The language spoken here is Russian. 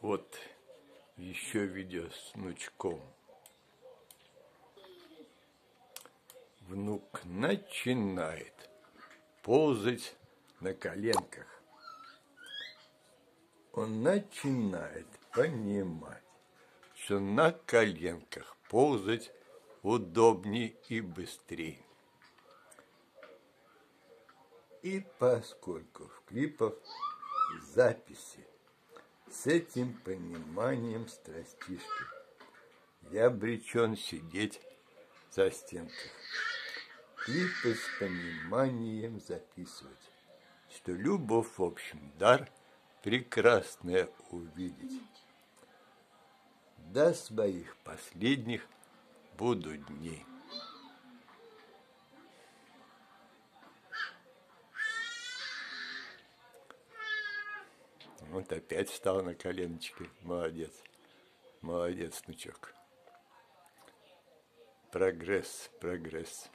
Вот еще видео с внучком. Внук начинает ползать на коленках. Он начинает понимать, что на коленках ползать удобнее и быстрее. И поскольку в клипах записи с этим пониманием страстишки я обречен сидеть за стенкой. Клипы с пониманием записывать, что любовь в общем дар прекрасное увидеть. До своих последних буду дней. Вот опять встал на коленочки. Молодец. Молодец, внучок. Прогресс, прогресс.